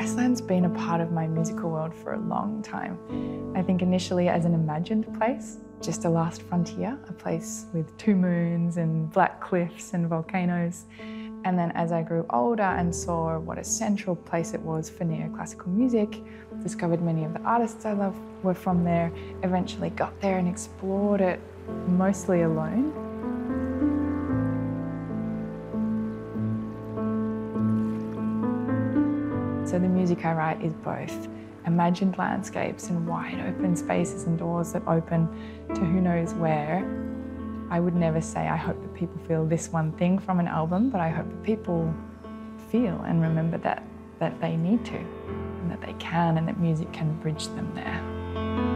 Iceland's been a part of my musical world for a long time. I think initially as an imagined place, just a last frontier, a place with two moons and black cliffs and volcanoes. And then as I grew older and saw what a central place it was for neoclassical music, discovered many of the artists I love were from there, eventually got there and explored it mostly alone. So the music I write is both imagined landscapes and wide open spaces and doors that open to who knows where. I would never say I hope that people feel this one thing from an album, but I hope that people feel and remember that, that they need to, and that they can, and that music can bridge them there.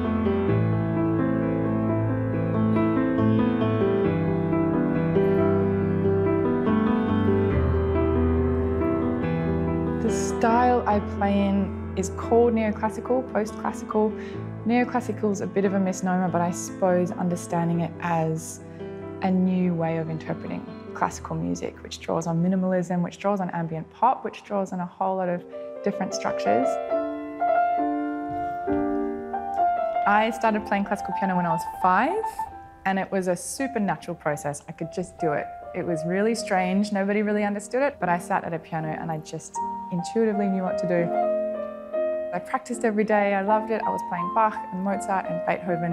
I play in is called neoclassical, post-classical. Neoclassical is a bit of a misnomer, but I suppose understanding it as a new way of interpreting classical music, which draws on minimalism, which draws on ambient pop, which draws on a whole lot of different structures. I started playing classical piano when I was five, and it was a supernatural process. I could just do it. It was really strange. Nobody really understood it, but I sat at a piano and I just intuitively knew what to do. I practiced every day. I loved it. I was playing Bach and Mozart and Beethoven.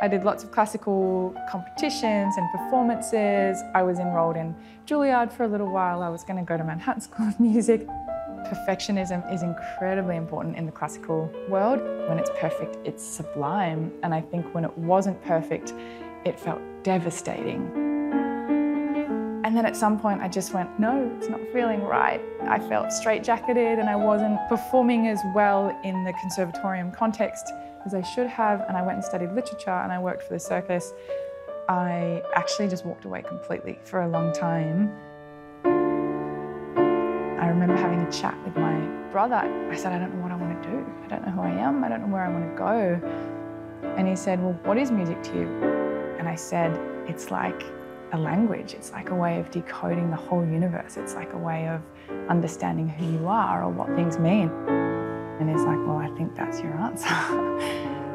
I did lots of classical competitions and performances. I was enrolled in Juilliard for a little while. I was going to go to Manhattan School of Music. Perfectionism is incredibly important in the classical world. When it's perfect, it's sublime. And I think when it wasn't perfect, it felt devastating. And then at some point I just went, no, it's not feeling right. I felt straitjacketed and I wasn't performing as well in the conservatorium context as I should have. And I went and studied literature and I worked for the circus. I actually just walked away completely for a long time. I remember having a chat with my brother. I said, I don't know what I want to do. I don't know who I am. I don't know where I want to go. And he said, well, what is music to you? And I said, it's like a language. It's like a way of decoding the whole universe. It's like a way of understanding who you are or what things mean. And he's like, well, I think that's your answer.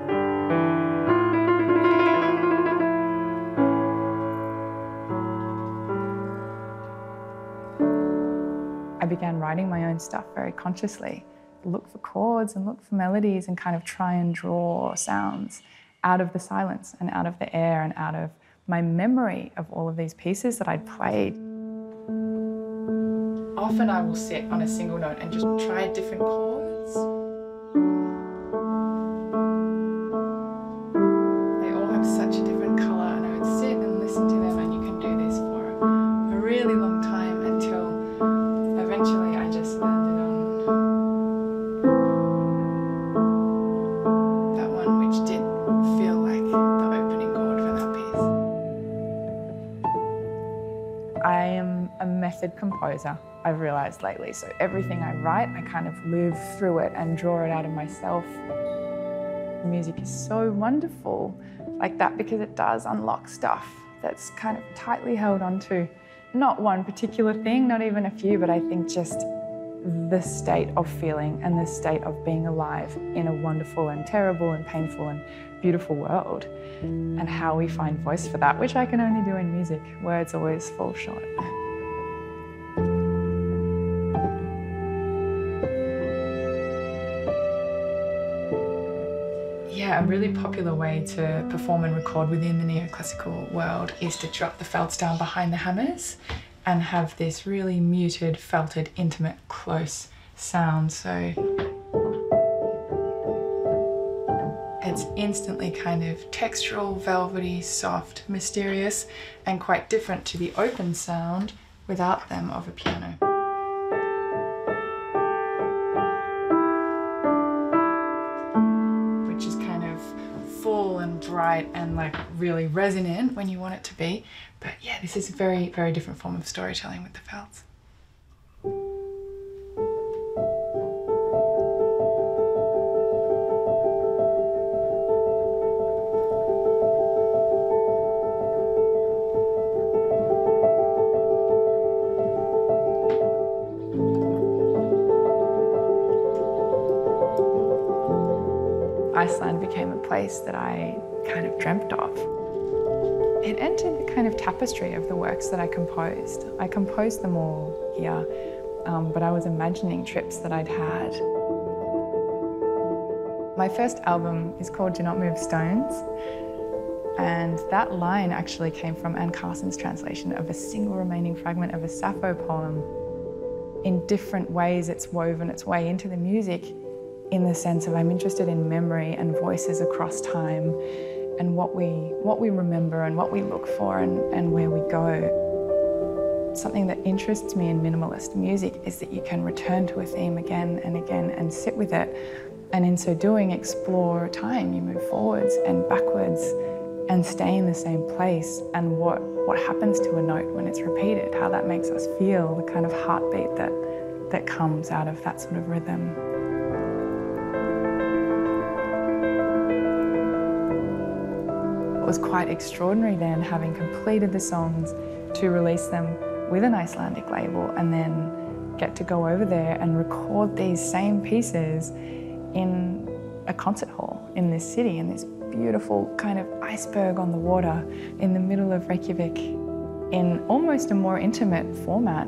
I began writing my own stuff very consciously. Look for chords and look for melodies and kind of try and draw sounds out of the silence and out of the air and out of my memory of all of these pieces that I'd played. Often I will sit on a single note and just try different chords. They all have such a different colour and I would sit and listen to them and you can do this for a really long time until eventually I just landed on that one which did method composer, I've realised lately. So everything I write, I kind of live through it and draw it out of myself. Music is so wonderful like that because it does unlock stuff that's kind of tightly held onto. Not one particular thing, not even a few, but I think just the state of feeling and the state of being alive in a wonderful and terrible and painful and beautiful world and how we find voice for that, which I can only do in music. Words always fall short. Yeah, a really popular way to perform and record within the neoclassical world is to drop the felts down behind the hammers and have this really muted, felted, intimate, close sound. So it's instantly kind of textural, velvety, soft, mysterious, and quite different to the open sound without them of a piano. Bright and like really resonant when you want it to be. But yeah, this is a very, very different form of storytelling with the felts. Iceland became a place that I kind of dreamt of. It entered the kind of tapestry of the works that I composed. I composed them all here, um, but I was imagining trips that I'd had. My first album is called Do Not Move Stones. And that line actually came from Anne Carson's translation of a single remaining fragment of a Sappho poem. In different ways, it's woven its way into the music in the sense of I'm interested in memory and voices across time and what we, what we remember and what we look for and, and where we go. Something that interests me in minimalist music is that you can return to a theme again and again and sit with it. And in so doing, explore time. You move forwards and backwards and stay in the same place and what, what happens to a note when it's repeated, how that makes us feel, the kind of heartbeat that, that comes out of that sort of rhythm. Was quite extraordinary then, having completed the songs, to release them with an Icelandic label and then get to go over there and record these same pieces in a concert hall in this city, in this beautiful kind of iceberg on the water in the middle of Reykjavik in almost a more intimate format.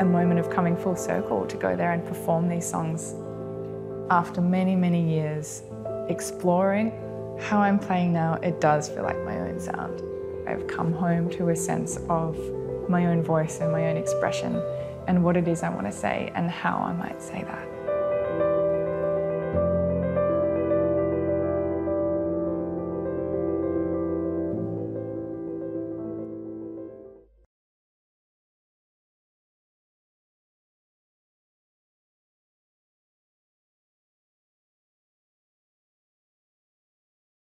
A moment of coming full circle to go there and perform these songs after many, many years exploring how I'm playing now, it does feel like my own sound. I've come home to a sense of my own voice and my own expression and what it is I want to say and how I might say that.